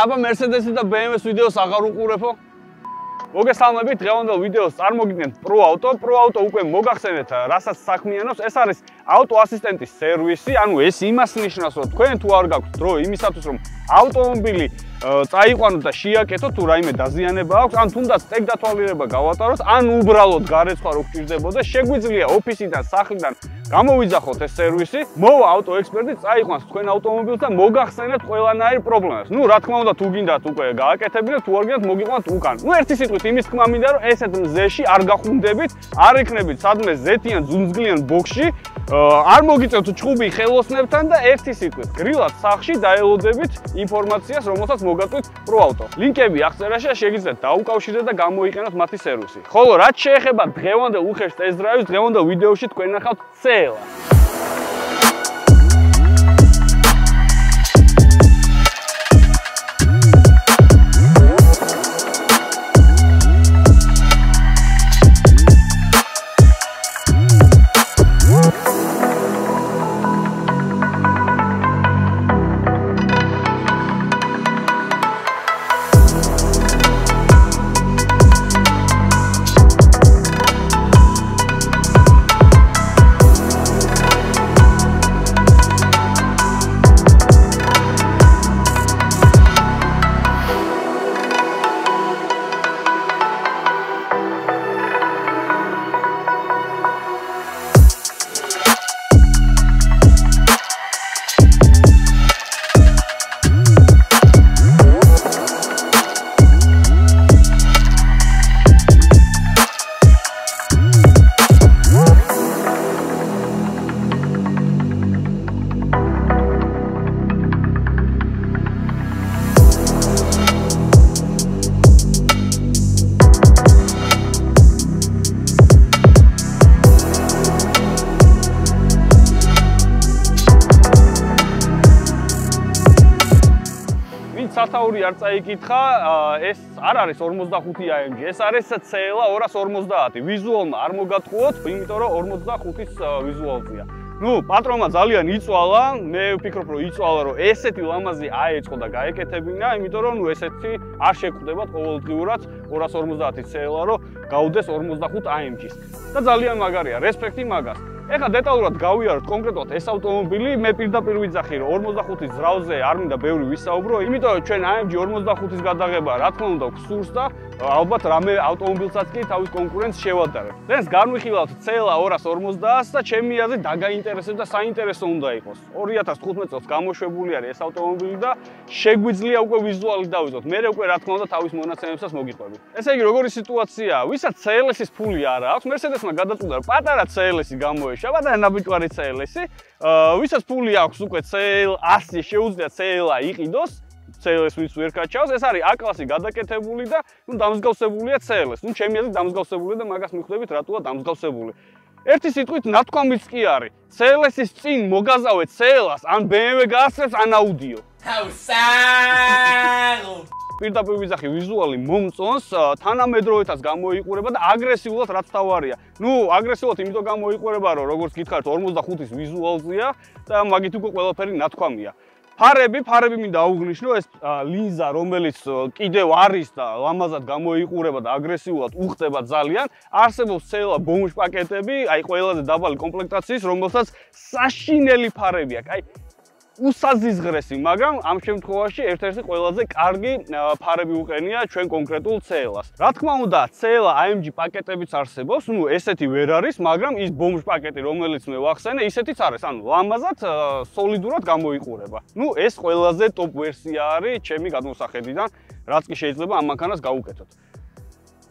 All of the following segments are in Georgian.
აბა Mercedes-ი და BMW-ს ვიდეოს აღარ უყურებო? მოგესალმებით, დღევანდელ ვიდეოს წარმოგიდგენთ Pro Auto. Pro Auto უკვე მოგახსენეთ, რასაც საქმიანობს. ეს არის ავტო ასისტენტის სერვისი, ანუ ეს იმას ნიშნავს, რომ თქვენ თუ არ გაქვთ დრო იმისათვის, რომ ავტომობილი წაიყვანოთ და შეაკეთოთ თუ რაიმე დაზიანება აქვს, ან თუნდაც ტექ დათვალიერება გავატაროთ, ან უბრალოდ გარეცხვა რო გჭირდებოდა, შეგვიძლია ოფისიდან, სახლიდან გამოვიძახოთ ეს სერვისი, მოვა ავტო ექსპერტი, წაიყვანს თქვენ ავტომობილს და მოგახსენებთ ყველანაირ პრობლემას. ნუ რა თქმა უნდა, თუ გინდათ უკვე გააკეთებინოთ, თუ არ გინდათ მოგიყვანთ უკან. ნუ ერთი სიტყვით იმის თქმა მინდა, რომ ესეთ მზეში არ გახუნდებით, არ იქნებით სადმე ზეთიან ძუნძგლიან ბოქსში, არ მოგიწევთ ჩხუბი ხელოსნებთან და ერთი სიტყვით, გრილად სახში დაელოდებით ინფორმაციას, რომელსაც მოგატვით პროავტო. ლინკები აღწერაში შეგიძლიათ დაუკავშირდეთ და გამოიყენოთ მათი სერვისი. ხოლო რაც შეეხება დღევანდელ უხეშ ტესტ-დრაივს, დღევანდელ ვიდეოში თქვენ ნახავთ ცელა. არ წაიკითხა, ეს არ არის 45 AMG, ეს არის CLA 250. ვიზუალმა არ მოგატყუოთ, იმიტომ რომ 45-ის ვიზუალია. ნუ, პატრონმა ძალიან იწვალა, მე ვფიქრობ, რომ იწვალა, რომ ესეთი ლამაზი აეწყო და გაეკეთებინა, იმიტომ რომ ნუ ესეთი არ შეკვდებათ ყოველდღიურად 250 CLA, რომ გაუდეს 45 AMG-ს. და ძალიან მაგარია, რესპექტი მაგას. ეხლა დეტალურად გავიაროთ კონკრეტულად ეს ავტომობილი, მე პირდაპირ ვიძახი რომ 45-ის ძრავზე არ მინდა ბევრი ვისაუბრო, იმიტომ რომ ჩვენ AMG 45-ის გადაღება რა თქმა უნდა გვსურს და ალბათ რამე ავტომობილსაც კი თავის კონკურენტს შევადარებ. დღეს განვიხილავთ CLA 250-ს და ჩემი აზრით დაგაინტერესებს და საინტერესო უნდა იყოს. 2015 წელს გამოშვებული არის ეს ავტომობილი და შეგვიძლია უკვე ვიზუალი დავიწყოთ. მე უკვე რა თქმა უნდა თავის მონაცემებსაც მოგიყვები. ესე იგი როგორი სიტუაციაა? ვისაც CLS-ის ფული არ აქვს, Mercedes-მა გადაწყვიტა რომ პატარა CLS-ი გამოეშავა და ნაბიჯვარი CLS-ი, ვისაც ფული აქვს უკვე CL 100 შეუძლია CL-ა იყიდოს, CLS ვის ვერ კაჩავს, ეს არის A-კლასი გადაკეთებული და ნუ დამსგავსებულია CLS. ნუ ჩემი აზრით დამსგავსებულია და მაგას მიხვდებით რატოა დამსგავსებული. ერთი სიტყვით ნათქვამიც კი არის. CLS-ის წინ მოგაზავეთ CL-ას, ან BMW გაასწრებს, ან Audi-ო. ჰაუსაღო პირდაპირ ვიზახი ვიზუალი მომწონს, თანამედროვეთაც გამოიყურება და აგრესიულად რაც თავარია. ნუ აგრესიულად იმიტომ გამოიყურება, რომ როგორც გითხარით 45-ის ვიზუალზია და მაგით უკვე ყველაფერი ნათქვამია. ფარები, ფარები მინდა აუღნიშნო ეს ლინზა, რომელიც კიდევ არის და ლამაზად გამოიყურება და აგრესიულად უხდება ძალიან. არსებობს ცელა ბომშ პაკეტები, აი ყველაზე დაბალი კომპლექტაციის, რომელსაც საშინელი ფარები აქვს. აი უსაზიზღრესი, მაგრამ ამ შემთხვევაში ერთ-ერთი ყველაზე კარგი ფარები უყენია ჩვენ კონკრეტულ CL-ას. რა თქმა უნდა, CL AMG პაკეტებიც არსებობს, ну, ესეთი ვერ არის, მაგრამ ის ბომჟ პაკეტი, რომელიც მე ვახსენე, ისეთიც არის, ანუ ლამაზად სოლიდურად გამოიყურება. ну, ეს ყველაზე ტოპ ვერსია არის ჩემი გადმოსახედიდან, რაც კი შეიძლება ამ მანქანას გაუკეთოთ.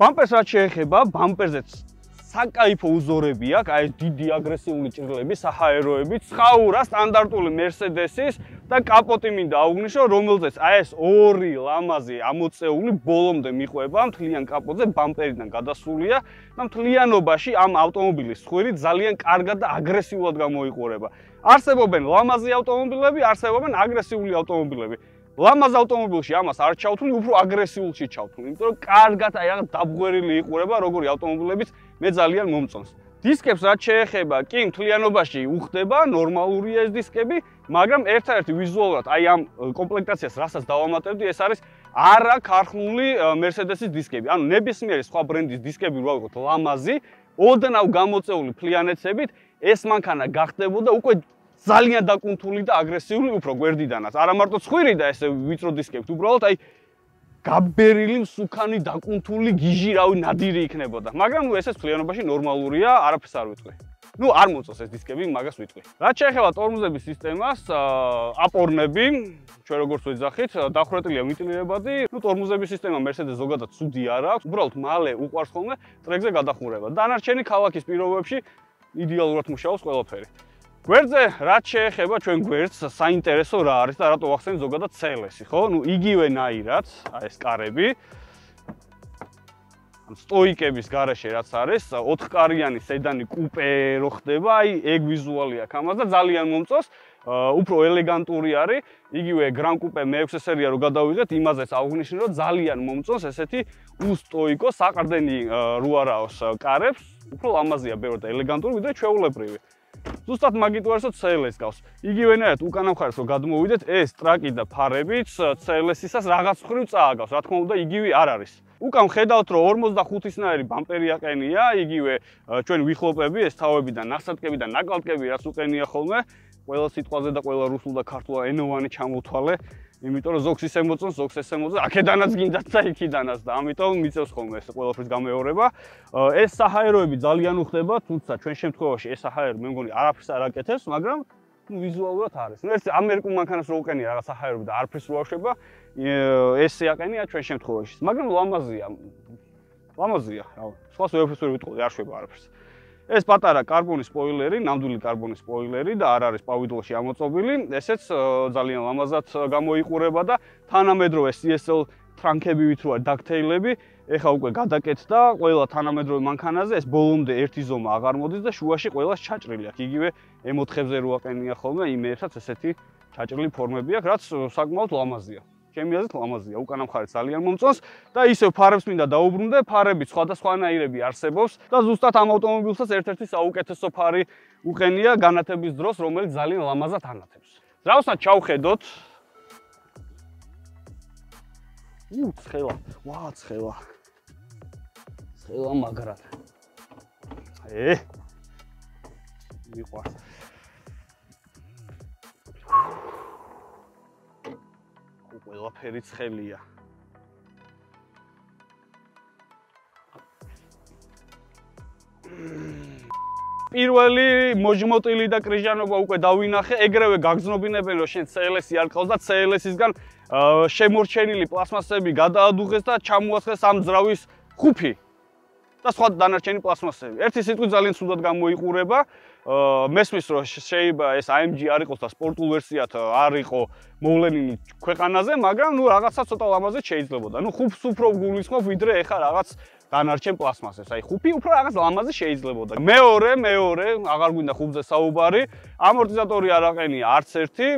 ბამპერს რაც შეეხება, ბამპერზეც საკაიფო უზორები აქვს, აი ეს დიდი აგრესიული ჭრილები, საჰაეროები, ცხაურა სტანდარტული Mercedes-ის და კაპოტი მინდა აუგნიშნო, რომელზეც აი ეს ორი ლამაზი ამოწეული ბოლომდე მიყვება, მთლიან კაპოტზე ბამპერიდან გადასულია და მთლიანობაში ამ ავტომობილის ხვირი ძალიან კარგად და აგრესიულად გამოიყურება. არსებობენ ლამაზი ავტომობილები, არსებობენ აგრესიული ავტომობილები. ლამაზ ავტომობილში ამას არ ჩავთვლი, უფრო აგრესიულში ჩავთვლი, იმიტომ რომ კარგად აი რაღაც დაბღვერილი იყურება, როგორი ავტომობილებიც მე ძალიან მომწონს. დისკებს რაც შეეხება, კი მთლიანობაში უხდება ნორმალურია ეს დისკები, მაგრამ ერთ-ერთი ვიზუალურად აი ამ კომპლექტაციას რასაც დავამატებდი, ეს არის არა ქარხნული Mercedes-ის დისკები. ანუ ნებისმიერი სხვა ბრენდის დისკები რო ავიღოთ ლამაზი, ოდნავ გამოწეული ფლიანეცებით, ეს მანქანა გახდებოდა უკვე ძალიან დაკუნთული და აგრესიული უფრო გვერდიდანაც. არა მარტო ცხვირი და ესე ვიწრო დისკები, უბრალოდ აი გაბერილი მსუქანი დაკუნთული გიჟი რავი ნადირი იქნებოდა. მაგრამ ნუ ესეც ფლიანობაში ნორმალურია, არაფერს არ ვიტყვი. ნუ არ მოწოს ეს დისკები, მაგას ვიტყვი. რაც შეეხება ტორმოზების სისტემას, აპორნები, ჩვენ როგორც ვეძახით, დახურეტილია ვენტილირებადი. ნუ ტორმოზების სისტემა Mercedes ზოგადად ცუდი არ აქვს, უბრალოდ მალე უყარს ხოლმე ტრეკზე გადახურება. დანარჩენი ქალაქის პირობებში იდეალურად მუშაობს ყველაფერი. გვერდზე რაც შეეხება ჩვენ გვერდს, საინტერესო რა არის და რატო ახსენ ზოგადად CLS-ი, ხო? ნუ იგივე ნაირად, აი ეს კარები. სტოიკების garaშე რაც არის, 4-კარიანი სედანი კუპე რო ხდება, აი ეგ ვიზუალი აქვს ამას და ძალიან მომწონს. უფრო ელეგანტური არის. იგივე Gran Coupe მე-6 სერია რო გადავიღეთ, იმაზეც აღვნიშნე, რომ ძალიან მომწონს ესეთი უსტოიკო საყრდენი რო არაოს კარებს. უფრო ლამაზია ბევრად ელეგანტური, ვიდრე ჩვეულებრივი. ზუსტად რომ CLS გავს. იგივენაირად უკანა მხარეს რომ გადმოვიდეთ, ეს ტრაკი და ფარებიც CLS-ისას რაღაც ხრივ წააგავს. რა თქმა უნდა, იგივე არ არის. უკან ხედავთ რომ 45-ისნაირი ბამპერი აყენია, იგივე ჩვენ ვიხლოპები, ეს თავები და ნასადკები და ნაკალტკები რაც უყენია ხოლმე, ყველა სიტყვაზე და ყველა რუსულ და ქართულ ენოვანი ჩამოთვალე. იმიტომ რომ ზოგს ისე მოწონს, ზოგს ესე მოწონს, აქედანაც გინდათ და იქიდანაც და ამიტომ მიწევს ხოლმე ეს ყველაფრის გამეორება. ეს საჰაეროები ძალიან უხდება, თუმცა ჩვენ შემთხვევაში ეს საჰაერო მე მგონი არაფერს არ აკეთებს, მაგრამ ნუ ვიზუალურად არის. ნუ ერთ ამერიკულ მანქანას რო უყენია რაღაც საჰაეროები და არაფერს რო აშვება, ესე აყენია ჩვენ შემთხვევაში. მაგრამ ლამაზია. ლამაზია, რა. სხვა სუეფეს ვერ ვიტყოდი, არ შვება არაფერს. ეს პატარა კარბონის სპოილერი, ნამდვილი კარბონის სპოილერი და არ არის პავითოლში ამოწობილი. ესეც ძალიან ლამაზად გამოიყურება და თანამედროვე CSL ტრანკები ვითროა დაქტეილები. ეხა უკვე გადაკეთდა ყველა თანამედროვე მანქანაზე ეს ბოლომდე ერთი ზომა აღარ მოდის და შუაში ყველას ჩაჭრილი აქვს. იგივე M4-ებზე რო აყენია ხოლმე, იმეერსაც ესეთი ჩაჭრილი ფორმები აქვს, რაც საკმაოდ ლამაზია. ჩემი აზრით ლამაზია, უკანა მხარეს ძალიან მომწონს და ისევ ფარებს მინდა დაუბრუნდე, ფარები სხვადასხვანაირები არსებობს და ზუსტად ამ ავტომობილსაც ერთ-ერთი საუკეთესო ფარი უყენია განათების დროს, რომელიც ძალიან ლამაზად ანათებს. ზრაოსად ჩავხედოთ. უ, ცხელა. ვა, ცხელა. ცხელა მაგრად. ე. მიყვარს. ყველაფერი ცხელია. პირველი მოჟმოტილი და კრიჟანობა უკვე დავინახე, ეგრევე გაგზნობინებენ რომ შენ CLS-ი არ ყავს და CLS-ისგან შემორჩენილი პლასმასები გადაადუღეს და ჩამოასხეს ამ ძრავის ხუფი. და სხვა დანარჩენი პლასმასები. ერთი სიტყვი ძალიან სულად გამოიყურება. მესმის რომ შეიძლება ეს AMG არ იყოს და სპორტულ ვერსიად არ იყო მოვლენილი ქვეყანაზე, მაგრამ ნუ რაღაცა ცოტა ლამაზად შეიძლებოდა. ნუ ხუფს უფრო გულისხმობ ვიდრე ეხა რაღაც დანარჩენ პლასმასებს. აი ხუფი უფრო რაღაც ლამაზი შეიძლებოდა. მეორე, მეორე, აღარ გვინდა ხუფზე საუბარი. ამორტიზატორი არ აყენია არც ერთი.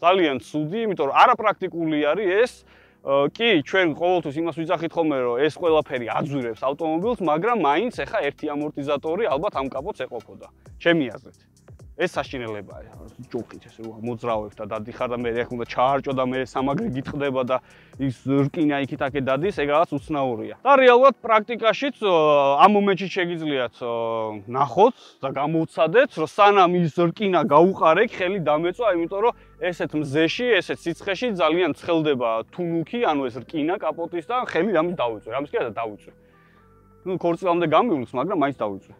ძალიან ცუდი, იმიტომ რომ არაპრაქტიკული არის ეს. კი, ჩვენ ყოველთვის იმას ვიძახით ხოლმე, რომ ეს ყველაფერი აძვირებს ავტომობილს, მაგრამ მაინც ახლა ერთი ამორტიზატორი ალბათ ამ კაპოტს ეყოფოდა. ჩემი აზრით. ეს საშინელებაა. ჯოხით ესე რომ მოძრავებ და დადიხარ და მე ახლა უნდა ჩაარჭო და მე სამაგრი გიტყდება და ის რკინა იქით აქე დადის, ეგ რაღაც უცნაურია. და რეალურად პრაქტიკაშიც ამ მომენტში შეგიძლიათ ნახოთ და გამოვცადეთ, რომ სანამ ის რკინა გაუყარეთ, ხელი დამეწვა, იმიტომ რომ ესეთ მზეში, ესეთ სიცხეში ძალიან ცხელდება თუნუქი, ანუ ეს რკინა კაპოტის და ხელი რამის დავიწვე, რამის კი არა დავიწვე. ნუ ქორწილამდე გამივლს, მაგრამ მაინც დავიწვე.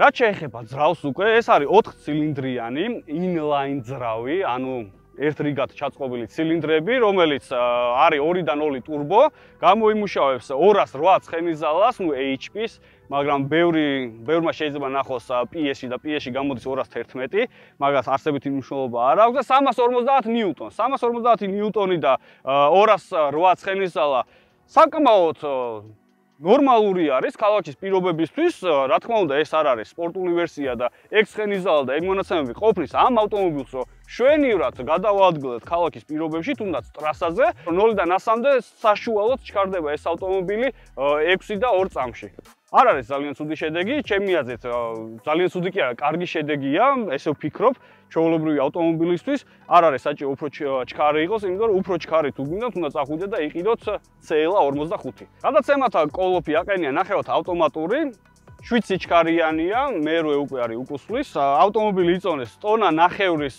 რაც შეეხება ძრავს უკვე, ეს არის 4 ცილინდრიანი inline ძრავი, ანუ ერთ რიგად ჩაწყობილი ცილინდრები, რომელიც არის 2-დან 2 ტურბო, გამოიმუშავებს 208 ცხენისძალას, ну HP-ს, მაგრამ ბევრი ბევრმა შეიძლება ნახოს PS-ში და PS-ში გამოდის 211, მაგას არსებითი მნიშვნელობა არ აქვს და 350 ნიუტონ. 350 ნიუტონი და 208 ცხენისძალა საკმაოდ ნორმალური არის ქალაქის პირობებისთვის, რა თქმა უნდა, ეს არ არის სპორტული ვერსია და ექსხენიზალა და ეგ მონაცემები ყოფნის ამ ავტომობილს, რომ შვენივრად გადავადგილეთ ქალაქის პირობებში, თუნდაც ტრასაზე, 0-დან 100-მდე საშუალოდ ჩქარდება ეს ავტომობილი 6 და 2 წამში. არ არის ძალიან ცუდი შედეგი, ჩემი აზრით ძალიან ცუდი კი არა, კარგი შედეგია, ესე ვფიქრობ, ჩვეულებრივი ავტომობილისთვის არ არის საჭირო უფრო ჩქარი იყოს, იმიტომ რომ უფრო ჩქარი თუ გინდათ, უნდა წახვიდეთ და იყიდოთ CL 45. გადაცემათა კოლოფი აყენია ნახევარად ავტომატური, შვიცი ჩქარიანია, მერვე უკვე არის უკუსლის, ავტომობილი იწონეს ტონა ნახევრის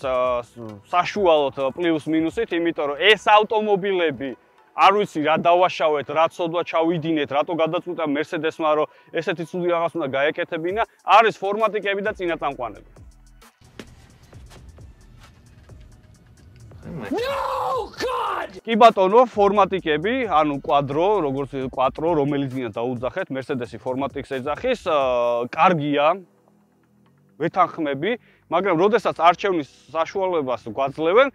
საშუალოდ პლუს მინუსით, იმიტომ რომ ეს ავტომობილები არ ვიცი რა დავაშავეთ, რა ცოდვა ჩავიდინეთ, რატო გადაწყვიტა Mercedes-მა რომ ესეთი ცუდი რაღაც უნდა გაეკეთებინა, არის ფორმატიკები და წინაწამყვანები. No god! კი ბატონო, ფორმატიკები, ანუ კვადრო, როგორც კვატრო, რომელიც გინდა დაუძახეთ, Mercedes-ი ფორმატიკს ეძახის, კარგია. ვეთანხმები, მაგრამ როდესაც არჩევნის საშუალებას გვაძლევენ,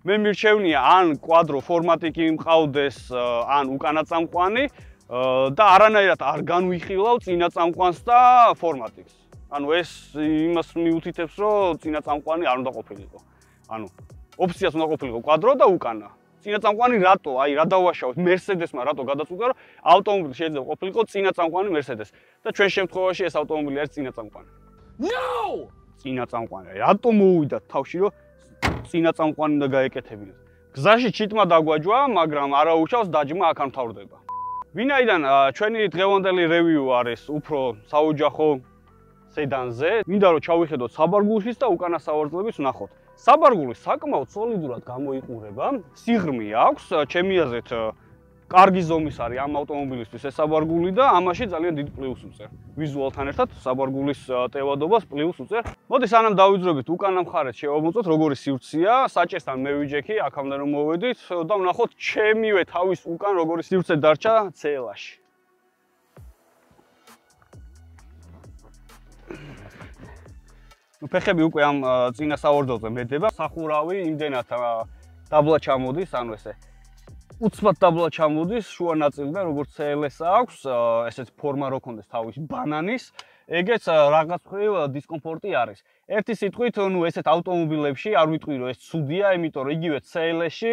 მე მირჩევნია ან კვადრო ფორმატიკი მყავდეს ან უკანა წამყვანი და არანაირად არ განვიხილავ წინა წამყვანს და ფორმატიკს. ანუ ეს იმას მიუთითებს, რომ წინა წამყვანი არ უნდა ყოფილიყო. ანუ ოფციას უნდა ყოფილიყო კვადრო და უკანა. წინა წამყვანი რატო? აი რა დავაშავოთ Mercedes-მა რატო გადაწყვიტა, რომ ავტომობილი შეიძლება ყოფილიყო წინა წამყვანი Mercedes და ჩვენ შემთხვევაში ეს ავტომობილი არის წინა წამყვანი. No! წინა წამყვანი. რატო მოუვიდა თავში, რომ წინა წამყვანი უნდა გაეკეთებინოს. გზაში ჩიტმა დაგვაჯვა, მაგრამ არა უშავს დაჯმა აქ ამთავრდება. ვინაიდან ჩვენი დღევანდელი რევიუ არის უფრო საოჯახო სედანზე, მინდა რომ ჩავიხედოთ საბარგულშიც და უკანა სავარძლების ვნახოთ. საბარგული საკმაოდ სოლიდურად გამოიყურება, სიღრმე აქვს, ჩემი აზრით კარგი ზომის არის ამ ავტომობილისთვის ეს საბარგული და ამაში ძალიან დიდ პლუსს უწერ. ვიზუალთან ერთად საბარგულის ტევადობას პლუსს უწერ. მოდი სანამ დავიძრებით უკანა მხარეს შევამოწოთ როგორი სივრცეა, საჭესთან მე ვიჯექი, აქამდე რომ მოვედით და ვნახოთ ჩემივე თავის უკან როგორი სივრცე დარჩა CL-ში. ნუ ფეხები უკვე ამ წინა საორდოზე მედება, სახურავი იმდენად დაბლა ჩამოდის, ანუ ესე უცბად დაბლა ჩამოდის შუა ნაწილიდან როგორც CLS აქვს ესეც ფორმა რო კონდეს თავის ბანანის. ეგეც რაღაც ხრივ დისკომფორტი არის. ერთი სიტყვით ნუ ესეთ ავტომობილებში არ ვიტყვი რომ ეს ცუდია იმიტომ რომ იგივე CLS-ში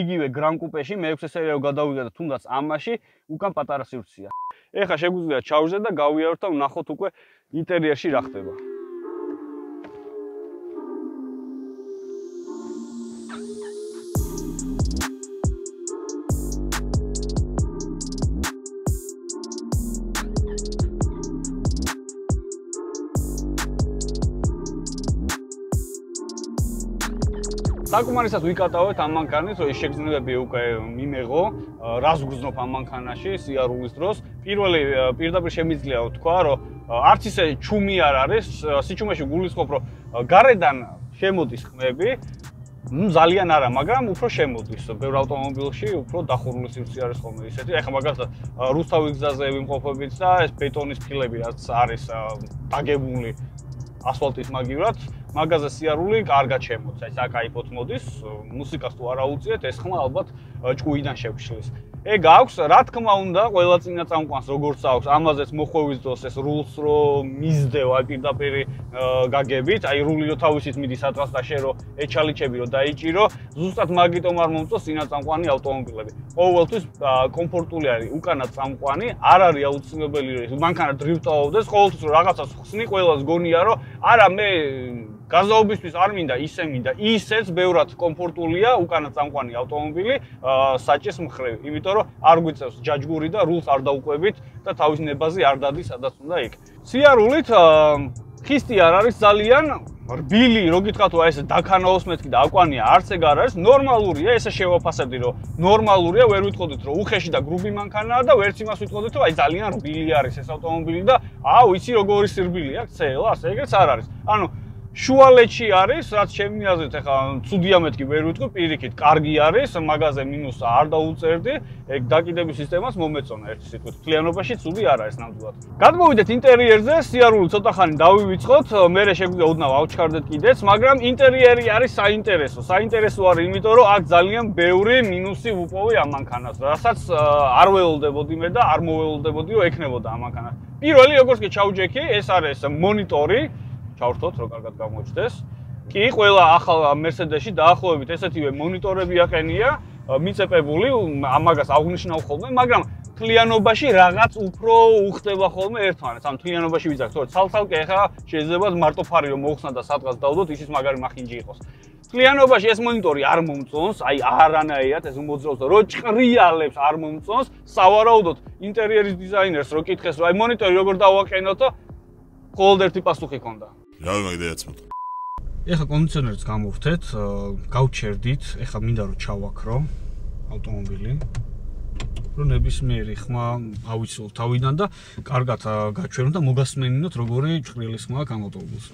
იგივე Gran Coupe-ში მე-6 სერიაო გადავიღე და თუნდაც ამაში უკან პატარა სივრცეა. ეხლა შეგვიძლია ჩავჟდე და გავიაროთ და ვნახოთ უკვე ინტერიერში რა ხდება საკუმარისას ვიკატავეთ ამ მანქანის, ეს შეგრძნებები უკვე მიმეღო, რას გგზნობ ამ მანქანაში სიარულის დროს. პირველი პირდაპირ შემიძლია ვთქვა, რომ არც ისე ჩუმი არ არის, სიჩუმეში გულისხმობ, რომ გარედან შემოდის ხმები. ну ძალიან არა, მაგრამ უფრო შემოდის. ბევრ ავტომობილში უფრო დახურული სივრცე არის ხოლმე ისეთი. ეხლა მაგალითად რუსთავის გზაზე ვიმყოფებით და ეს ბეტონის ფილები რაც არის დაგებული ასფალტის მაგივრად, მაგაზე სიარული კარგად შემოცა. ეს აკაიფოთ მოდის, მუსიკას თუ არ აუწიეთ, ეს ხმა ალბათ ჭუიდან შევშლის. ეგ აქვს, რა თქმა უნდა, ყველა წინა წამყვანს როგორც აქვს, ამაზეც მოხვევის დროს ეს რულს რო მისდევ აი პირდაპირ გაგებით, აი რო თავისით მიდის ადრას და შე რო ეჩალიჩები რო დაიჭირო, ზუსტად მაგიტომ არ მომწონს წინა წამყვანი ავტომობილები. ყოველთვის კომფორტული არის უკანა წამყვანი, არ არის აუცილებელი მანქანა დრიფტაოვდეს, ყოველთვის რომ რაღაცას ხსნი, ყველას გონია რომ არა მე გაზაობისთვის არ მინდა ისე მინდა. ისეც ბევრად კომფორტულია უკანა წამყვანი ავტომობილი საჭის მხრივ. იმიტომ რომ არ გვიწევს ჯაჯგური და რულს არ დაუყვებით და თავის ნებაზე არ დადის სადაც უნდა იქ. სიარულით ხისტი არ არის ძალიან რბილი. რო გითხრათ აი ეს დაქანა 12 და აკვანია არც ეგ არ არის. ნორმალურია ესე შევაფასებდი რომ ნორმალურია ვერ ვიტყოდით რომ უხეში და გრუბი მანქანაა და ვერც იმას ვიტყოდით რომ აი ძალიან რბილი არის ეს ავტომობილი და აუ იცი როგორი სირბილი აქვს ცელა ასე ეგეც არ არის. ანუ შუალეთში არის, რაც ჩემი აზრით, ახლა ცუდია მეთქი ვერ ვიტყვი, პირიქით, კარგი არის, მაგაზე მინუს არ დაუწერდი, ეგ დაკიდების სისტემას მომეწონა ერთი სიტყვით. ფლიანობაში ცუდი არ არის ნამდვილად. გადმოვიდეთ ინტერიერზე, სიარული ცოტა ხანი დავივიწყოთ, მე შეგვიძლია უდნა ვაუჩქარდეთ კიდეც, მაგრამ ინტერიერი არის საინტერესო. საინტერესო არის იმიტომ, რომ აქ ძალიან ბევრი მინუსი ვუპოვი ამ მანქანას, რასაც არ ველოდებოდი მე და არ მოველოდებოდი, რომ ექნებოდა ამ მანქანა. პირველი, როგორც კი ჩაუჯექი, ეს არის მონიტორი, ჩავრთოთ, რომ კარგად გამოჩნდეს. კი, ყველა ახალ Mercedes-ში დაახლოებით ესეთივე მონიტორები აყენია, მიწეპებული, ამაგას აღნიშნავ ხოლმე, მაგრამ თლიანობაში რაღაც უფრო უხდება ხოლმე ერთმანეთს. ამ თლიანობაში ვიძახ, თორე ცალ-ცალკე ხა შეიძლება მარტო ფარი რომ მოხსნა და სადღაც დავდოთ, ისიც მაგარი მახინჯი იყოს. თლიანობაში ეს მონიტორი არ მომწონს, აი არანაირად ეს უმოძრაობს და რო ჭრიალებს არ მომწონს, სავარაუდოდ ინტერიერის დიზაინერს რო კითხეს, აი მონიტორი როგორ დავაყენოთო, მხოლოდ ერთი პასუხი ქონდა. რა გაიდეაც მოხდა? ეხა კონდიციონერს გამოვხდეთ, გავჩერდით, ეხა მინდა რომ ჩავაქრო ავტომობილი. რომ ნებისმიერი ხმა ავიცილოთ თავიდან და კარგად გაჩვენოთ და მოგასმენინოთ როგორი ჭრილის ხმა აქვს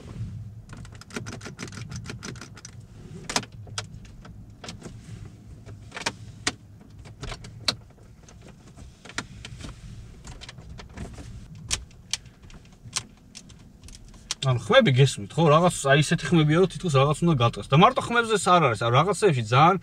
ან ხმები გესმით ხო? რაღაც აი ესეთი ხმებია რომ თითქოს რაღაც უნდა გატყეს და მარტო ხმებზე არ არის. ან რაღაცებში ძალიან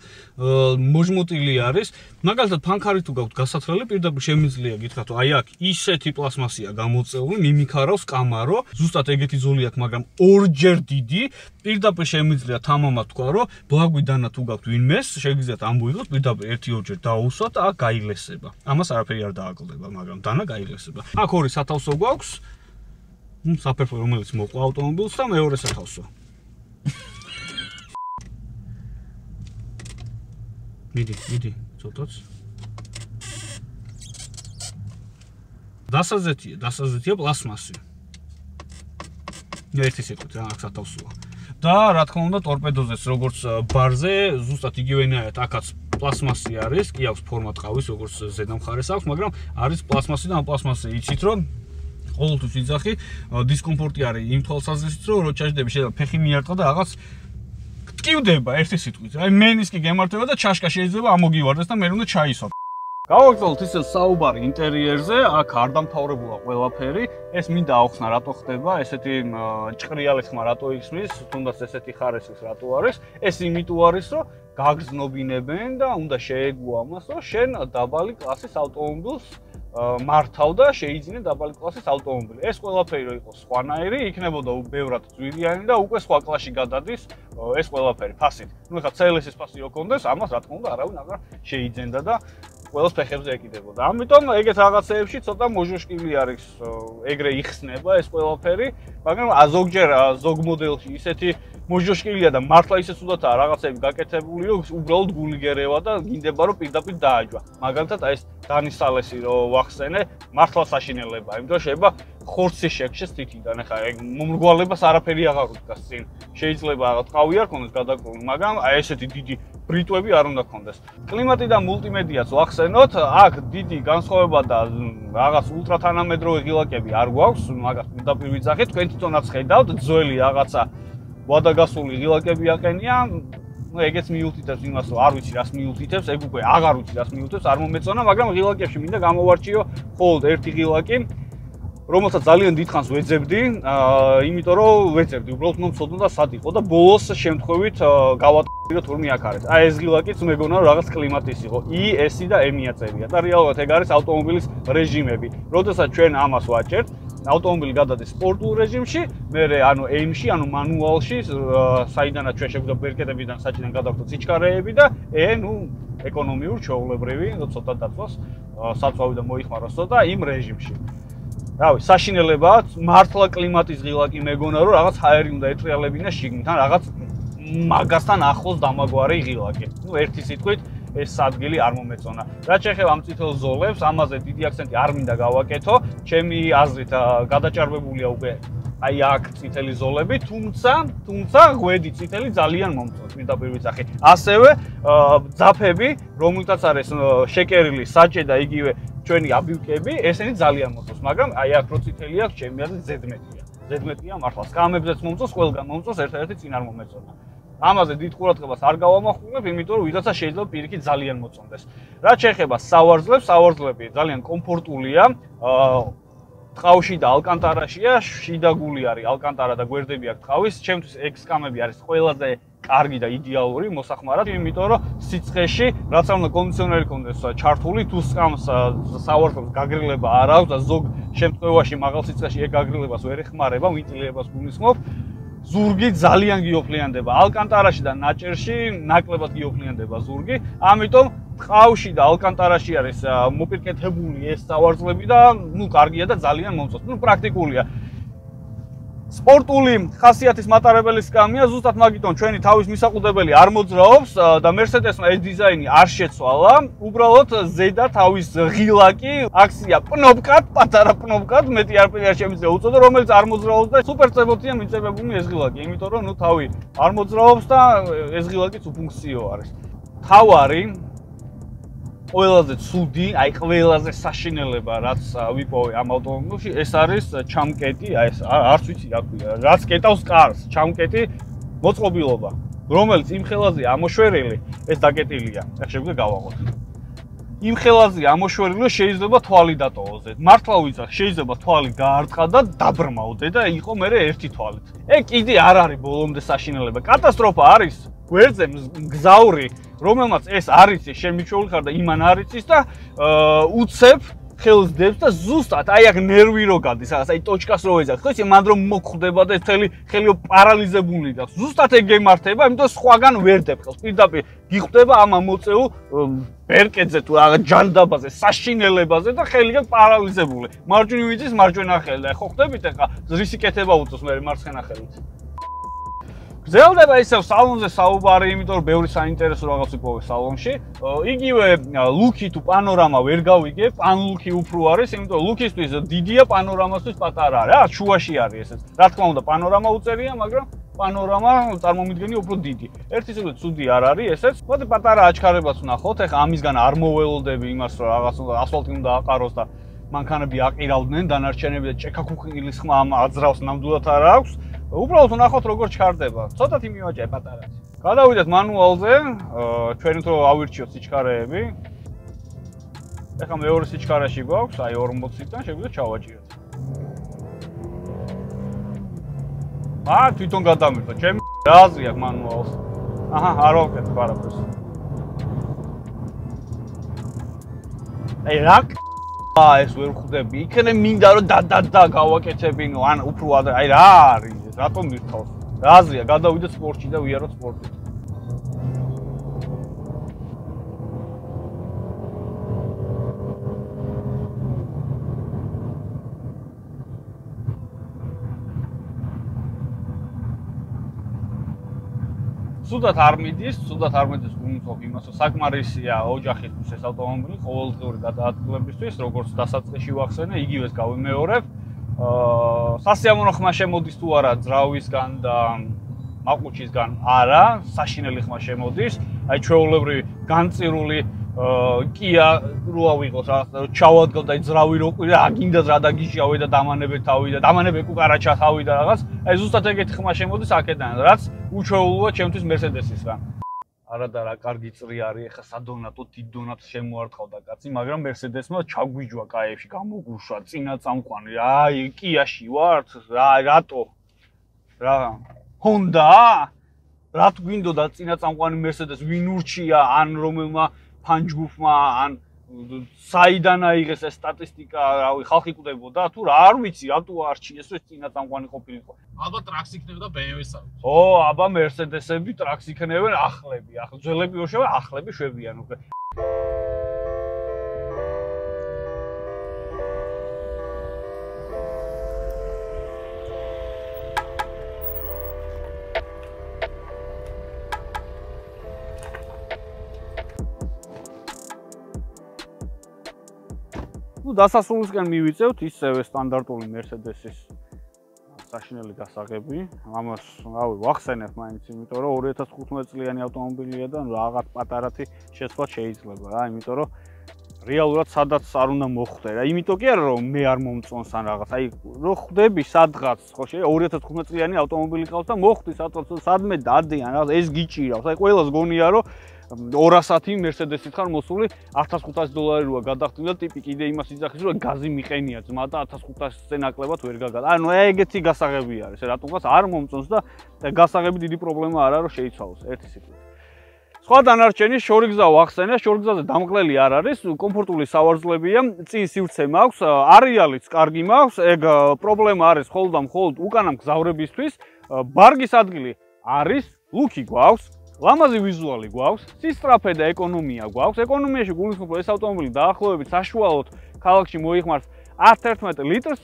მოჟმოტილი არის. მაგალითად ფანქარი თუ გაქვთ გასათრელი პირდაპირ შემიძლია გითხრათ რომ აი აქ ისეთი პლასმასია გამოწეული მიმიქარავს კამარო. ზუსტად ეგეთი ზოლი აქვს მაგრამ ორჯერ დიდი. პირდაპირ შემიძლია თამამად თქვა რომ ბლაგვიდანა თუ გაქვთ ვინმეს შეგიძლიათ ამბოიღოთ პირდაპირ ერთი ორჯერ დაუსვათ და გაილესება. ამას არაფერი არ დააკლდება მაგრამ დანა გაილესება. აქ ორი სათავსო გვაქვს საფერფო რომელიც მოყვა ავტომობილს და მეორე სათავსო. მიდი, მიდი, ცოტაც. დასაზეთია, დასაზეთია პლასმასი. ერთი სიტყვით რა სათავსოა. და რა თქმა უნდა ტორპედოზეს როგორც ბარზე ზუსტად იგივენაა აქაც პლასმასი არის, კი აქვს ფორმა ტყავის როგორც ზედამხარეს აქვს, მაგრამ არის პლასმასი და ამ პლასმასი იცით რომ ყოველთვის ვიძახი დისკომფორტი არის იმ თვალსაზრისით რომ რო ჩაჟდები შეიძლება ფეხი მიარტყა და რაღაც ტკივდება ერთი სიტყვით. აი მენისკი გემართება და ჩაშკა შეიძლება ამოგივარდეს და მე უნდა ჩაისვა გავაგზავნოთ ისე საუბარი ინტერიერზე, აქ არ დამთავრებულა ყველაფერი. ეს მინდა აუხსნა რატო ხდება, ესეთი ჭყრიალი ხმა რატო ისმის, თუნდაც ესეთი ხარესის რატო არის. ეს იმიტომ არის, რომ გაგზნობინებენ და უნდა შეეგუო ამას, რომ შენ დაბალი კლასის ავტომობილს მართავ და შეიძინე დაბალი კლასის ავტომობილი. ეს ყველაფერი რო იყოს სხვანაირი, იქნებოდა უბრალოდ ძვირიანი და უკვე სხვა კლასში გადადის ეს ყველაფერი ფასით. ნუ ეხლა CLS-ის ფასი რო კონდეს, ამას რა თქმა უნდა არავინ აღარ შეიძენდა და ყველას ფეხებზე ეკიდებოდა. ამიტომ ეგეთ რაღაცეებში ცოტა მოჟოშკილი არის, ეგრე იხსნება ეს ყველაფერი, მაგრამ ზოგჯერ ზოგ მოდელში ისეთი მოჟოშკილია და მართლა ისე ცუდათაა რაღაცები გაკეთებული, რომ უბრალოდ გულიგერევა და გინდება რომ პირდაპირ დააჯვა. მაგალითად აი ეს დანისალესი რო ვახსენე, მართლა საშინელებაა, იმიტომ შეიძლება ხორცი შექშეს თითიდან. ეხლა ეგ მომრგვალებას არაფერი აღარ უდგას წინ. შეიძლება რაღაც ყავი არ ქონდეს გადაკრული, მაგრამ აი ესეთი დიდი ბრიტვები არ უნდა ქონდეს. კლიმატი და მულტიმედიაც ვახსენოთ, აქ დიდი განსხვავება და რაღაც ულტრათანამედროვე ღილაკები არ გვაქვს, მაგას უნდა პირვიძახეთ, თქვენ თვითონაც ხედავთ, ძველი რაღაცა ვადაგასული ღილაკები აყენია. ну ეგეც მიუთითებს იმას რომ არ ვიცი რას მიუთითებს ეგ უკვე აღარ ვიცი რას მიუთითებს არ მომეწონა მაგრამ ღილაკებში მინდა გამოვარჩიო ხოლმე ერთი ღილაკი რომელსაც ძალიან დიდხანს ვეძებდი, აა, იმიტომ რომ ვეძებდი, უბრალოდ მომწოდო და სად იყო და ბოლოს შემთხვევით გავატყიდი რომ თურმე აქ არის. აი ეს ღილაკიც მეგონა რომ რაღაც კლიმატის იყო. I, S და M იაწერია. და რეალურად ეგ არის ავტომობილის რეჟიმები. როდესაც ჩვენ ამას ვაჭერთ, ავტომობილი გადადის სპორტულ რეჟიმში, მე ანუ M-ში, ანუ მანუალში, საიდანაც ჩვენ შეგვიძლია ბერკეტებიდან საჭიდან გადავხდოთ სიჩქარეები და E, ну, ეკონომიურ ჩაოლებრივი, ცოტა დაწვას, საწვავი და მოიხმაროს ცოტა იმ რეჟიმში. რავი, საშინელებაა, მართლა კლიმატის ღილაკი მეგონა რომ რაღაც ჰაერი უნდა ეტრიალებინა შიგნით, ან რაღაც მაგასთან ახლოს დამაგვარი ღილაკი. ნუ ერთი სიტყვით ეს ადგილი არ მომეწონა. რა შეიძლება ამ წითელ ზოლებს, ამაზე დიდი აქცენტი არ მინდა გავაკეთო. ჩემი აზრით გადაჭარბებულია უკვე აი აქ წითელი ზოლები, თუმცა, თუმცა ღვედი წითელი ძალიან მომწონს, მინდა პირვიცახი. ასევე ძაფები, რომელთაც არის შეკერილი საჭე და იგივე ჩვენი აბიუკები, ესენი ძალიან მოწონს, მაგრამ აი აქ რო წითელი აქვს, ჩემი აზრით ზედმეტია. ზედმეტია მართლა. სკამებზეც მომწონს, ყველგან მომწონს, ერთ-ერთი წინ არ მომეწონა. ამაზე დიდ ყურადღებას არ გავამახვილებ, იმიტომ რომ ვიღაცა შეიძლება პირიქით ძალიან მოწონდეს. რაც შეეხება სავარძლებს, სავარძლები ძალიან კომფორტულია. აა ტყავში და ალკანტარაშია, შიდა გული არის ალკანტარა და გვერდები აქვს ტყავის. ჩემთვის ეგ სკამები არის ყველაზე კარგი და იდეალური მოსახმარად, იმიტომ რომ სიცხეში, რაც არ უნდა კონდიციონერი კონდეს ჩართული, თუ სკამს სავარცხლებს გაგრილება არ აქვს და ზოგ შემთხვევაში მაღალ სიცხეში ეგ გაგრილებას ვერ ეხმარება, ვენტილირებას გულისხმობ. ზურგი ძალიან გიოფლიანდება. ალკანტარაში და ნაჭერში ნაკლებად გიოფლიანდება ზურგი. ამიტომ ყავში და ალკანტარაში არის მოპირკეთებული ეს სავარძლები და ნუ კარგია და ძალიან მომწონს. ნუ პრაქტიკულია. სპორტული ხასიათის მატარებლის კამია ზუსტად მაგიტომ ჩვენი თავის მისაყუდებელი არ მოძრაობს და Mercedes-მა ეს დიზაინი არ შეცვალა. უბრალოდ ზედა თავის ღილაკი აქცია პნობკად, პატარა პნობკად, მეტი არ პერიარ შემიძლია უწოდო, რომელიც არ მოძრაობს და სუპერ წებოთია მიწებებული ეს ღილაკი, იმიტომ რომ ნუ თავი არ მოძრაობს და ეს ღილაკიც უფუნქციო არის. თავარი ყველაზე ცუდი, აი ყველაზე საშინელება, რაც ვიპოვე ამ ავტომობილში, ეს არის ჩამკეტი, აი ეს არც ვიცი რა ქვია, რაც კეტავს კარს, ჩამკეტი მოწყობილობა, რომელიც იმ ხელაზე ამოშვერილი, ეს დაკეტილია. ახლა შეგვიძლია გავაღოთ. იმ ხელაზე ამოშვერილი შეიძლება თვალი დატოვოზე. მართლა ვიცახ, შეიძლება თვალი გაარტყა და დაბრმაოდე და იყო მე ერთი თვალით. ე კიდე არ არის ბოლომდე საშინელება. კატასტროფა არის. გვერდზე გზაური რომელმაც ეს არის შემიჩეული ხარ და იმან არიცის და უცებ ხელს დებს და ზუსტად აი აქ ნერვი რო გადის რაღაც აი ტოჩკას რო ეძახ ხო ისე მან რომ მოხდება და ეს ხელი ხელიო პარალიზებული და ზუსტად ეგ გემართება იმიტომ სხვაგან ვერ დებ ხელს პირდაპირ გიხვდება ამ ამოწეულ ბერკეძე თუ რაღაც ჯანდაბაზე საშინელებაზე და ხელი გაკ პარალიზებული. მარჯვნივ იწის მარჯვენა ხელი. და ხო ხვდებით ახლა რისიკეთება უწოს მე მარცხენა ხელით გზელდება ისევ სალონზე საუბარი, იმიტომ რომ ბევრი საინტერესო რაღაც იპოვე სალონში. იგივე ლუკი თუ პანორამა ვერ გავიგებ, ან ლუკი უფრო არის, იმიტომ რომ ლუკისთვის დიდია, პანორამასთვის პატარა არის. რა, შუაში არის ესეც. რა თქმა უნდა, პანორამა უწერია, მაგრამ პანორამა წარმომიდგენი უფრო დიდი. ერთის უკვე ცუდი არ არის ესეც. მოდი პატარა აჩქარებას ვნახოთ. ეხა ამისგან არ მოველოდები იმას, რომ რაღაც ასფალტი უნდა აყაროს და მანქანები აყირავდნენ, დანარჩენები და ჭექაქუხილის ხმა ამ აძრავს ნამდვილად არ აქვს. უბრალოდ ნახოთ როგორ ჩქარდება. ცოტათი მივაჭე პატარაც. გადავიდეთ მანუალზე, ჩვენი თო ავირჩიოთ სიჩქარეები. ეხლა მეორე სიჩქარეში გვაქვს, აი 40-დან შეგვიძლია ჩავაჭიროთ. აა თვითონ გადამირთო, ჩემი რაზი აქვს მანუალს. აჰა, არ ვაკეთებ არაფერს. აი რა აა ეს ვერ ხვდები. იქნე მინდა რომ და და და გავაკეთებინო, ან უფრო აი რა არის? რატომ მირთავს? რა აზრია, გადავიდეთ სპორტში და ვიაროთ სპორტით. სუდათ არ მიდის, სუდათ არ მიდის გუნდობ იმას, რომ საკმარისია ოჯახისთვის ეს ავტომობილი ყოველდღიური გადაადგილებისთვის, როგორც დასაწყისში ვახსენე, იგივეს გავიმეორებ. აა სასიამოვნო ხმა შემოდის თუ არა ძრავისგან და მაყუჩისგან? არა, საშინელი ხმა შემოდის. აი ჩვეულებრივი განწირული კია რო ავიღოს რა ჩავადგო და ძრავი რო ყვირა აგინდა რა დაგიჟავე და დამანებე თავი და დამანებე კუკარაჩა თავი და რაღაც აი ზუსტად ეგეთი ხმა შემოდის აქედან რაც უჩვეულოა ჩემთვის მერსედესისგან არადა რა კარგი წრი არის ეხა სადონატო დიდონატ შემოარტყავდა კაცი მაგრამ მერსედესმა ჩაგვიჯვა კაეში გამოგუშვა წინა წამყვანი. აი კიაში ვართ რა რატო? რა ჰონდა? რა თგვინდოდა წინა წამყვანი მერსედეს ვინ ურჩია? ან რომელმა ფანჯგუფმა ან საიდან აიღეს ეს სტატისტიკა, რავი, ხალხი კვდებოდა თუ რა არ ვიცი, რატო არჩიეს ეს წინა წამყვანი ყოფილიყო. ალბათ ტრაქს იქნებოდა BMW-ს აქვს. ო, აბა Mercedes-ები ტრაქს იქნებენ ახლები, ახლა ძველები უშევა, ახლები შვებიან უკვე. Ну დასასრულისკენ მივიწევთ ისევე სტანდარტული Mercedes-ის საშინელი გასაღები. ამას რავი, ვახსენებ მაინც, იმიტომ რომ 2015 წლიანი ავტომობილია და რაღაც პატარათი შეცვლა შეიძლება რა, იმიტომ რომ რეალურად სადაც არ უნდა მოხვდე რა. იმიტომ კი არა რომ მე არ მომწონს ან რაღაც. აი, რო ხვდები სადღაც, ხო შეიძლება 2015 წლიანი ავტომობილი ყავს და მოხვდი სადღაც სადმე დადიან რაღაც ეს გიჭირავს. აი, ყველას გონია რომ 200 Mercedes-ით ხარ მოსული 1500 დოლარი როა გადახტილი და ტიპი კიდე იმას იძახის რომ გაზი მიყენია ძმა და 1500-ზე ნაკლებად ვერ გაგა. ანუ ეგეთი გასაღები არის, რატომღაც არ მომწონს და გასაღები დიდი პრობლემა არა რომ შეიცვალოს ერთი სიტყვით. სხვა დანარჩენი შორიგზა ვახსენე, შორიგზაზე დამკლელი არ არის, კომფორტული სავარძლებია, წინ სივრცე მაქვს, არეალიც კარგი მაქვს, ეგ პრობლემა არის ხოლმე და მხოლოდ უკანა მგზავრებისთვის. ბარგის ადგილი არის, ლუკი გვაქვს, ლამაზი ვიზუალი გვაქვს, სისტრაფე და ეკონომია გვაქვს. ეკონომიაში გულისხმობ ეს ავტომობილი დაახლოებით საშუალოდ ქალაქში მოიხმარს 10-11 ლიტრს.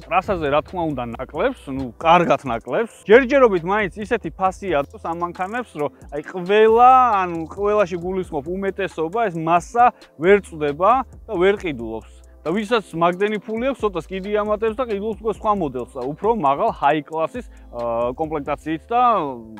ტრასაზე რა თქმა უნდა ნაკლებს, ну, კარგად ნაკლებს. ჯერჯერობით მაინც ისეთი ფასი აწოს ამ მანქანებს, რომ აი ყველა, ანუ ყველაში გულისხმობ უმეტესობა ეს massa ვერ წდება და ვერ ყიდულობს. ვისაც მაგდენი ფული აქვს, ცოტა სკიდი ამატებს და ყიდულობს უკვე სხვა მოდელს, უფრო მაღალ ჰაი კლასის კომპლექტაციით და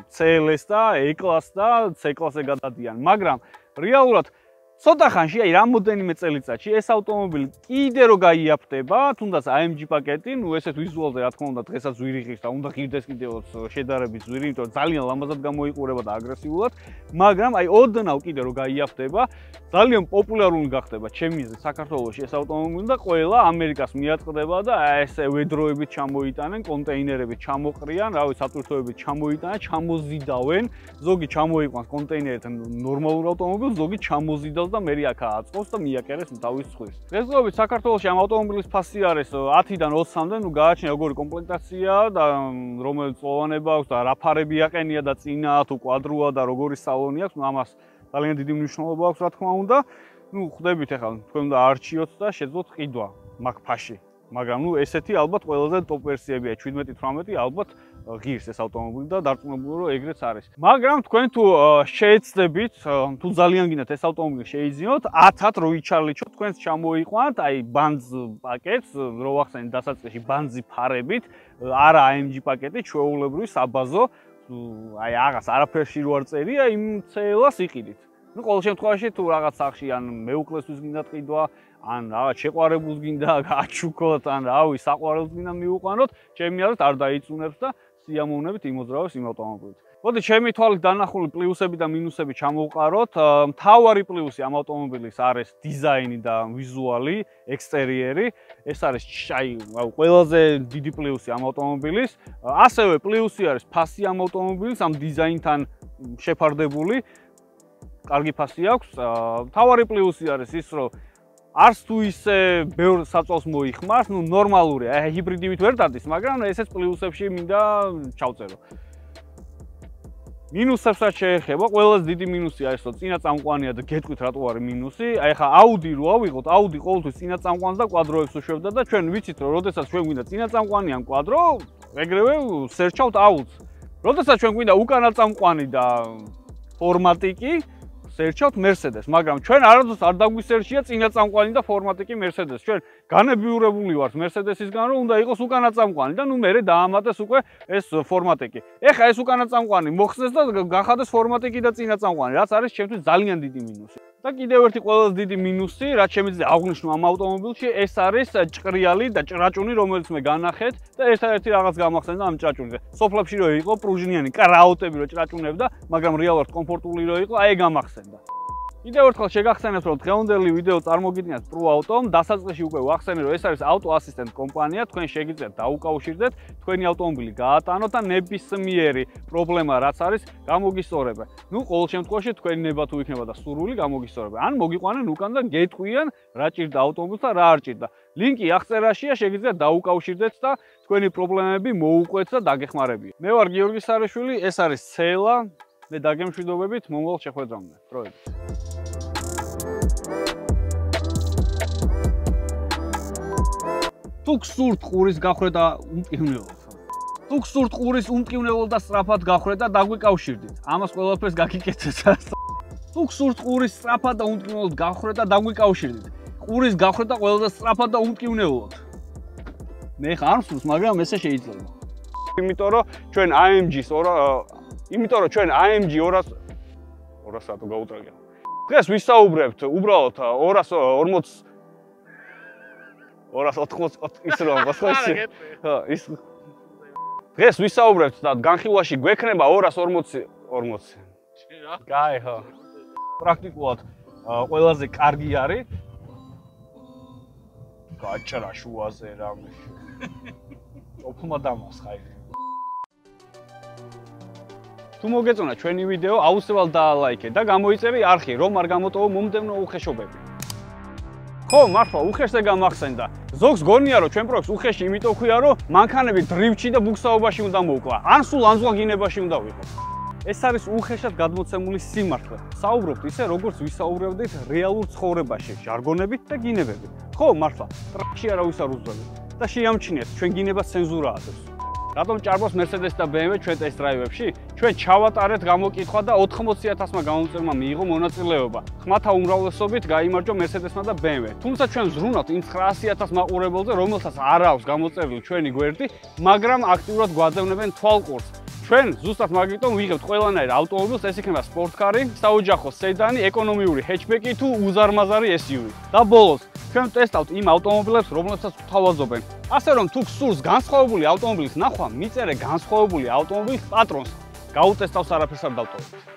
CLS და E-კლას და C-კლასზე გადადიან. მაგრამ რეალურად ცოტა ხანში, აი რამოდენიმე წელიწადში ეს ავტომობილი კიდე რო გაიაფტება, თუნდაც AMG პაკეტი, ну ესეთ ვიზუალზე რა თქმა უნდა დღესაც ზვირი ღირს და უნდა ღირდეს კიდევაც შედარებით ზვირი, იმიტომ რომ ძალიან ლამაზად გამოიყურება და აგრესიულად, მაგრამ აი ოდნავ კიდე რო გაიაფტება, ძალიან პოპულარული გახდება ჩემი აზრით საქართველოში ეს ავტომობილი და ყველა ამერიკას მიაწყდება და ესე ვედროებით ჩამოიტანენ, კონტეინერებით ჩამოყრიან, რავი, სატვირთოებით ჩამოიტანენ, ჩამოზიდავენ, ზოგი ჩამოიყვანს კონტეინერთან ნორმალურ ავტომობილს, ზოგი ჩამოზიდავს აწყობს და მე აქ აწყობს და მიაკერეს თავის ხვირს. დღესდღეობით საქართველოში ამ ავტომობილის ფასი არის 10-დან 20-მდე, ნუ გააჩნია როგორი კომპლექტაცია და რომელი წოვანება აქვს და რა ფარები აყენია და წინა თუ კვადროა და როგორი სალონი აქვს, ნუ ამას ძალიან დიდი მნიშვნელობა აქვს რა თქმა უნდა. ნუ ხვდებით ახლა თქვენ უნდა არჩიოთ და შეძლოთ ყიდვა მაგ ფაში. მაგრამ ნუ ესეთი ალბათ ყველაზე ტოპ ვერსიებია 17-18 ალბათ ღირს ეს ავტომობილი და დარწმუნებული რომ ეგრეც არის. მაგრამ თქვენ თუ შეეცდებით, თუ ძალიან გინდათ ეს ავტომობილი შეიძინოთ, 10-ად რო იჩარლიჩოთ, თქვენს ჩამოიყვანთ აი ბანძ პაკეტს, რო ახსენეთ დასაწყისში ბანძი ფარებით, არა AMG პაკეტი, ჩვეულებრივი საბაზო, აი აღას არაფერში რო არ წერია, იმ CL-ას იყიდით. ну, ყოველ შემთხვევაში თუ რაღაც სახში ან მეუკლესთვის გინდა ყიდვა, ან რაღაც შეყვარებულს გინდა გააჩუქოთ, ან რავი, საყვარელს გინდა მიუყვანოთ, ჩემი აზრით არ დაიწუნებს და სიამოვნებით იმოძრავებს იმ ავტომობილით. მოდი, ჩემი თვალით დანახული პლუსები და მინუსები ჩამოვყაროთ. მთავარი პლუსი ამ ავტომობილის არის დიზაინი და ვიზუალი, ექსტერიერი. ეს არის აი, ყველაზე დიდი პლუსი ამ ავტომობილის. ასევე პლუსი არის ფასი ამ ავტომობილის, ამ დიზაინთან შეფარდებული. კარგი ფასი აქვს. მთავარი პლუსი არის ის, რომ არც თუ ისე ბევრ საწოლს მოიხმარს, ну ნორმალურია, აი ჰიბრიდივით ვერ დადის, მაგრამ ესეც პლუსებში მინდა ჩავწერო. მინუსებსაც შეეხება, ყველაზე დიდი მინუსია ეს, რომ წინა წამყვანია და გეტყვით რატო არის მინუსი. აი ხა აუდი რო ავიღოთ, აუდი ყოველთვის წინა წამყვანს და კვადროებს უშვებდა და ჩვენ ვიცით, რომ როდესაც ჩვენ გვინდა წინა წამყვანი ან კვადრო, ეგრევე სერჩავთ აუდს. როდესაც ჩვენ გვინდა უკანა წამყვანი და ფორმატიკი, სერჩავთ Mercedes, მაგრამ ჩვენ არადოს არ დაგვისერჩია წინა წამყვანი და ფორმატი კი Mercedes. ჩვენ განებიურებული ვართ Mercedes-ისგან, რომ უნდა იყოს უკანა წამყვანი და ნუ მე დაამატეს უკვე ეს ფორმატი. ეხა ეს უკანა წამყვანი მოხსნეს და გახადეს ფორმატი და წინა წამყვანი, რაც არის ჩემთვის ძალიან დიდი მინუსი. და კიდევ ერთი ყველაზე დიდი მინუსი, რაც შემიძლია აღვნიშნო ამ ავტომობილში, ეს არის ჭრიალი და ჭრაჭუნი, რომელიც მე განახეთ და ერთადერთი რაღაც გამახსენდა ამ ჭრაჭუნზე. სოფლებში რო იყო პრუჟინიანი კრაუტები რო ჭრაჭუნებდა, მაგრამ რეალურად კომფორტული რო იყო, აი გამახსენდა. კიდევ ერთხელ შეგახსენებთ, რომ დღევანდელი ვიდეო წარმოგიდგენთ Pro Auto-მ, დასაწყისში უკვე ვახსენე, რომ ეს არის Auto Assistant კომპანია, თქვენ შეგიძლიათ დაუკავშირდეთ, თქვენი ავტომობილი გაატანოთ და ნებისმიერი პრობლემა რაც არის, გამოგისწორება. ნუ ყოველ შემთხვევაში თქვენი ნება თუ იქნება და სურვილი გამოგისწორება. ან მოგიყვანენ უკან და გეტყვიან, რა ჭირდა ავტომობილს და რა არ ჭირდა. ლინკი აღწერაშია, შეგიძლიათ დაუკავშირდეთ და თქვენი პრობლემები მოუყვეთ და დაგეხმარებიათ. მე ვარ გიორგი სარეშვილი, ეს არის ცელა. მე დაგემშვიდობებით მომავალ შეხვედრამდე. დროებით. თუ გსურთ ყურის გახრედა უმტკივნეულოდ. თუ გსურთ ყურის უმტკივნეულოდ და სწრაფად გახრედა, დაგვიკავშირდით. ამას ყველაფერს გაგიკეთეთ. თუ გსურთ ყურის სწრაფად და უმტკივნეულოდ გახრედა, დაგვიკავშირდით. ყურის გახრედა ყველაზე სწრაფად და უმტკივნეულოდ. მე ხარ არ მსურს, მაგრამ ესე შეიძლება. იმიტომ რომ ჩვენ AMG-ს ორ იმიტომ რომ ჩვენ AMG 200 200 რატო გაუტრაგე. დღეს ვისაუბრებთ უბრალოდ 240 280 ის რომ ის ხო ის დღეს ვისაუბრებთ და განხილვაში გვექნება 240 40 რა კაი ხო პრაქტიკულად ყველაზე კარგი არის. გაჭრა შუაზე რამე ოფუმა დამასხაი თუ მოგეწონა ჩვენი ვიდეო აუცილებლად დაალაიქე და გამოიწერე არხი რომ არ გამოტოვო მომდევნო უხეშობები ხო, მართლა უხეშზე გამახსენდა. ზოგს გონია რომ ჩვენ პროექტს უხეში იმიტომ ქვია რომ მანქანები დრივჩი და ბუქსაობაში უნდა მოვკლა. ან სულ ანზვაგინებაში უნდა ვიყო. ეს არის უხეშად გადმოცემული სიმართლე. საუბრობთ ისე როგორც ვისაუბრებდით რეალურ ცხოვრებაში, ჟარგონებით და გინებებით. ხო, მართლა, ტრაქში არავის არ უძღვებით და შეამჩნიეთ ჩვენ გინებას ცენზურა აწევს. რატომ ჭარბობს Mercedes და BMW ჩვენ ტესტ დრაივებში? ჩვენ ჩავატარეთ გამოკითხვა და 80000-მა გამომწერმა მიიღო მონაწილეობა. ხმათა უმრავლესობით გამოიმარჯვა Mercedes-მა და BMW. თუმცა ჩვენ ზრუნავთ იმ 900000 მაყურებელზე, რომელსაც არ აქვს გამოწერილი ჩვენი გვერდი, მაგრამ აქტიურად გვაძევნებენ თვალყურს. ჩვენ ზუსტად მაგიტომ ვიღებთ ყველანაირ ავტომობილს, ეს იქნება სპორტკარი, საოჯახო სედანი, ეკონომიური ჰეჩბექი თუ უზარმაზარი SUV. და ბოლოს, ჩვენ ტესტავთ იმ ავტომობილებს, რომლებსაც თავაზობენ. ასე რომ თუ გსურს განსხვავებული ავტომობილის ნახვა, მიწერე განსხვავებული ავტომობილის პატრონს. გაუტესტავს არაფერს არ დავტოვებ.